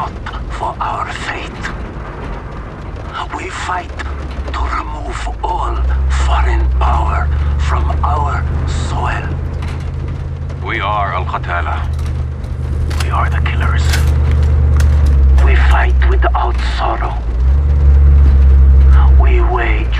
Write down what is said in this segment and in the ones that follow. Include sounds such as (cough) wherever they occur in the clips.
not for our fate. We fight to remove all foreign power from our soil. We are Al Qatala. We are the killers. We fight without sorrow. We wage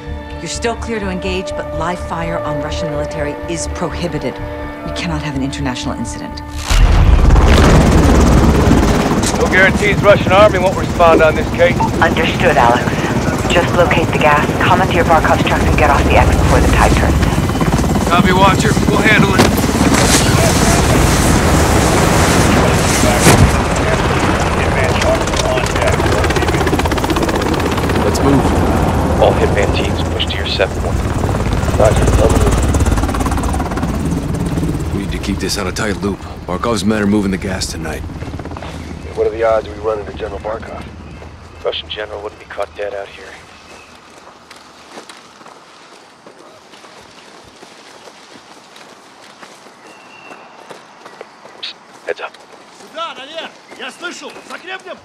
You're still clear to engage, but live fire on Russian military is prohibited. We cannot have an international incident. No guarantees Russian army won't respond on this case. Understood, Alex. Just locate the gas, commandeer your Barkov's trucks, and get off the X before the tide turns. Copy, Watcher. We'll handle it. Let's move. All Hitman teams push to your set point. Roger, We need to keep this on a tight loop. Barkov's men are moving the gas tonight. What are the odds we run into General Barkov? Russian general wouldn't be caught dead out here. Psst, Heads up. Сюда, наверх! Я слышал! Закрепнем!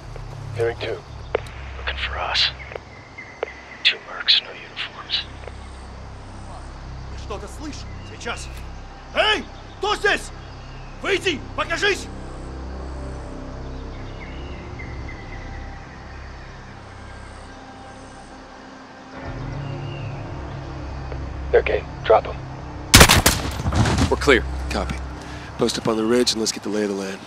Hearing two. Looking for us. Two mercs, no uniforms. Я что-то слышу! Сейчас! Эй! Кто здесь? Выйди! Покажись! They're game. Drop them. We're clear. Copy. Post up on the ridge and let's get the lay of the land.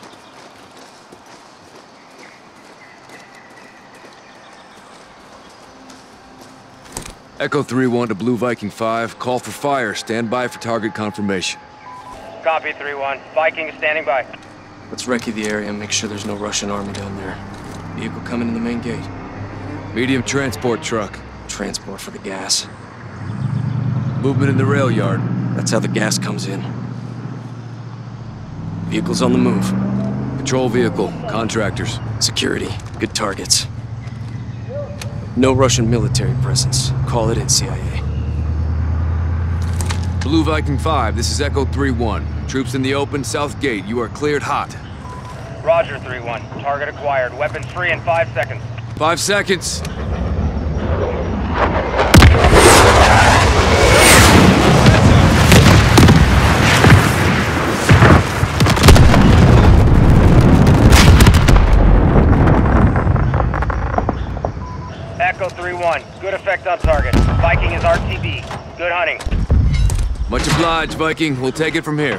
Echo 3-1 to Blue Viking 5. Call for fire. Stand by for target confirmation. Copy 3-1. Viking is standing by. Let's recce the area and make sure there's no Russian army down there. Vehicle coming in the main gate. Medium transport truck. Transport for the gas. Movement in the rail yard. That's how the gas comes in. Vehicles on the move. Patrol vehicle. Contractors. Security. Good targets. No Russian military presence. Call it in, CIA. Blue Viking 5, this is Echo 3-1. Troops in the open, south gate. You are cleared hot. Roger 3-1. Target acquired. Weapons free in five seconds. Five seconds. Echo 3-1. Good effect on target. Viking is RTB. Good hunting. Much obliged, Viking. We'll take it from here.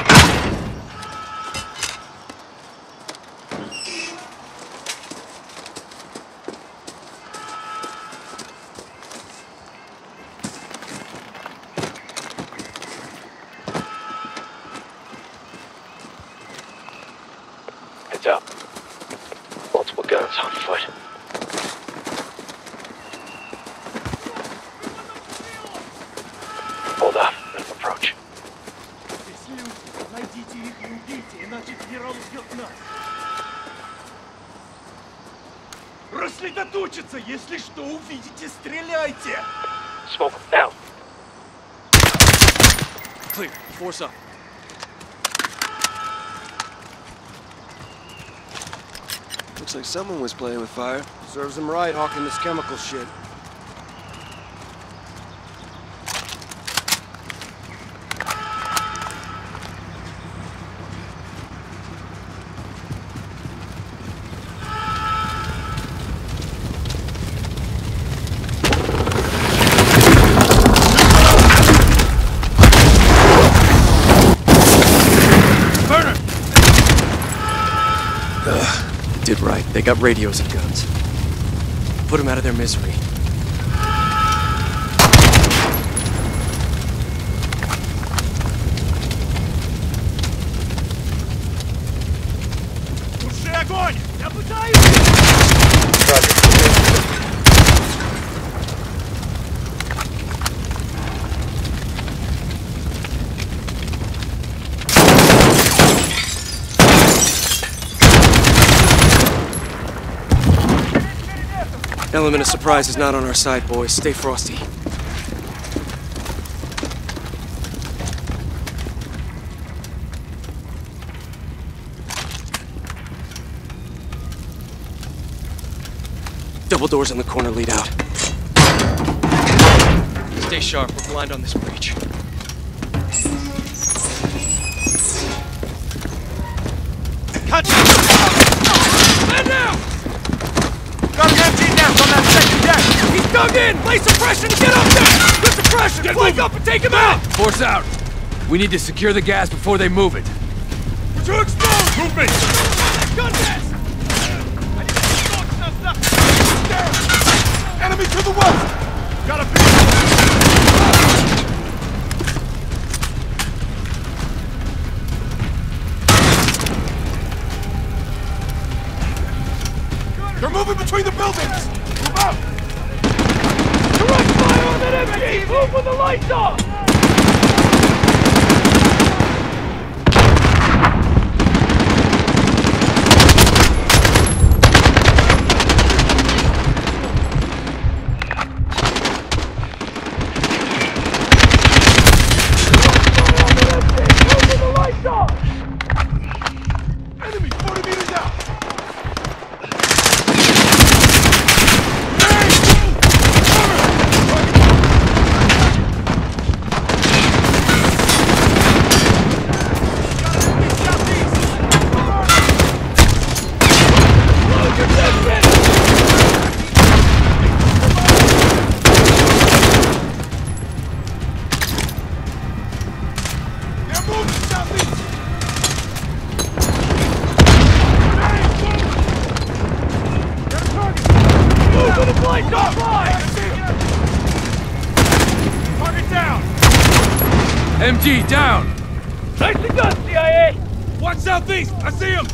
Heads up. Multiple guns on foot. Рассредоточиться! Если что увидите, стреляйте! Smoke now. Clear. Force up. Looks like someone was playing with fire. Serves him right, hawking this chemical shit. They got radios and guns. Put them out of their misery. Element of surprise is not on our side, boys. Stay frosty. Double doors in the corner lead out. Stay sharp. We're blind on this breach. Cut! Man down! Got an MG nest on that second deck! He's dug in! Lay suppression! Get up there! Good suppression! Get Flank moving. up and take him out! Force out. We need to secure the gas before they move it. We're too exposed! Movement! Gun nest! MG down. Nicely done, CIA! Watch southeast! I see him!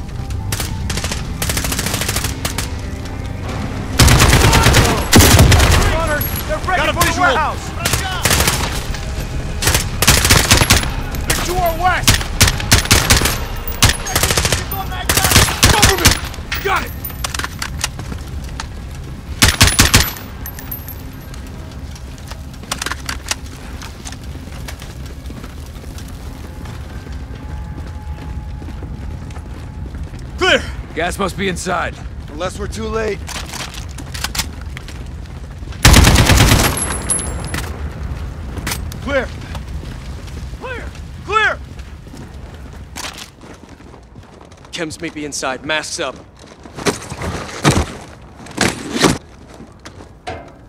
They're ready Got a for the warehouse! They're to our west! Cover me! Got it! Clear! Gas must be inside. Unless we're too late. Clear! Clear! Clear! Chems may be inside. Masks up.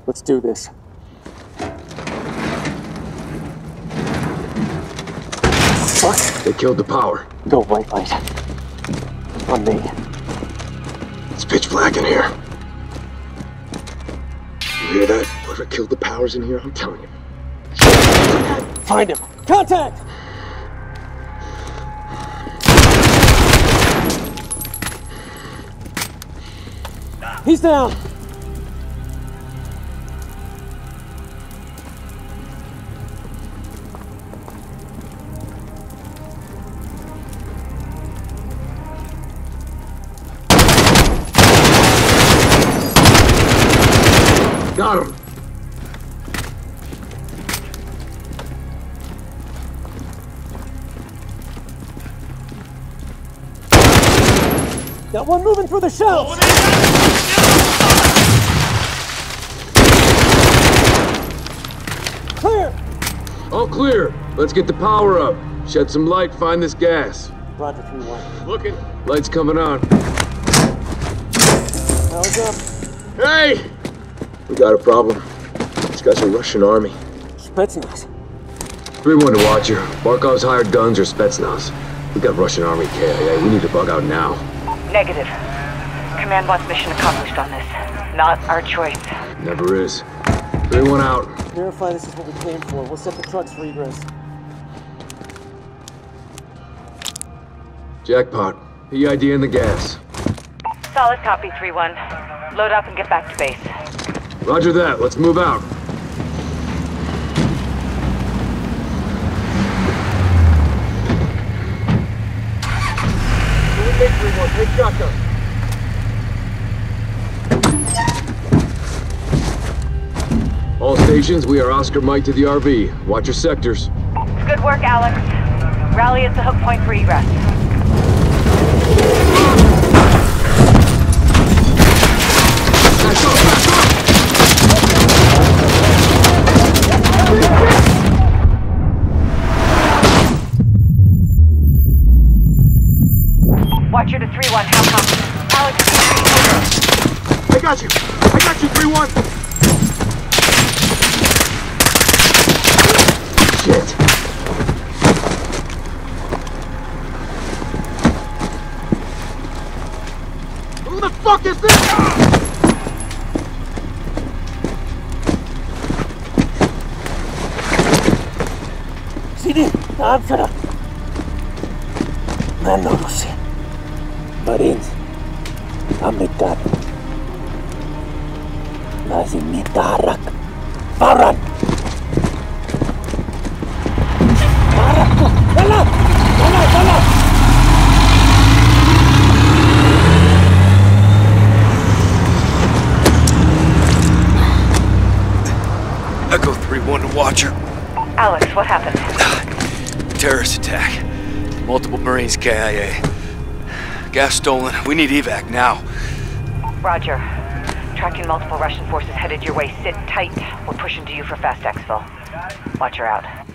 Let's do this. Fuck! They killed the power. Go white light. On me. It's pitch black in here. You hear that? Whoever killed the powers in here, I'm telling you. Find him. Contact! He's down. Got him! Got one moving through the shells. Clear. All clear. Let's get the power up. Shed some light, find this gas. Roger, 3-1. Looking. Light's coming on. Power's up. Hey! We got a problem. These guys are Russian army. Spetsnaz. 3-1 to Watcher. Barkov's hired guns or Spetsnaz. We got Russian army KIA. We need to bug out now. Negative. Command wants mission accomplished on this. Not our choice. Never is. 3-1 out. Verify this is what we came for. We'll set the trucks for egress. Jackpot. PID in the gas. Solid copy, 3-1. Load up and get back to base. Roger that. Let's move out. All stations, we are Oscar Mike to the RV. Watch your sectors. Good work, Alex. Rally is the hook point for egress. Watcher to 3-1, how come? Alex, I got you! I got you, 3-1! Shit! Who the fuck is this? Siri, answer! Man, no, no, Marines, a mitad. Lazim nitaharak. Faran! Taharak ka! Dala! Dala! Dala! Echo 3-1 to Watcher. Alex, what happened? (sighs) Terrorist attack. Multiple Marines KIA. Gas stolen. We need evac now. Roger. Tracking multiple Russian forces headed your way. Sit tight. We're pushing to you for fast exfil. Watcher out.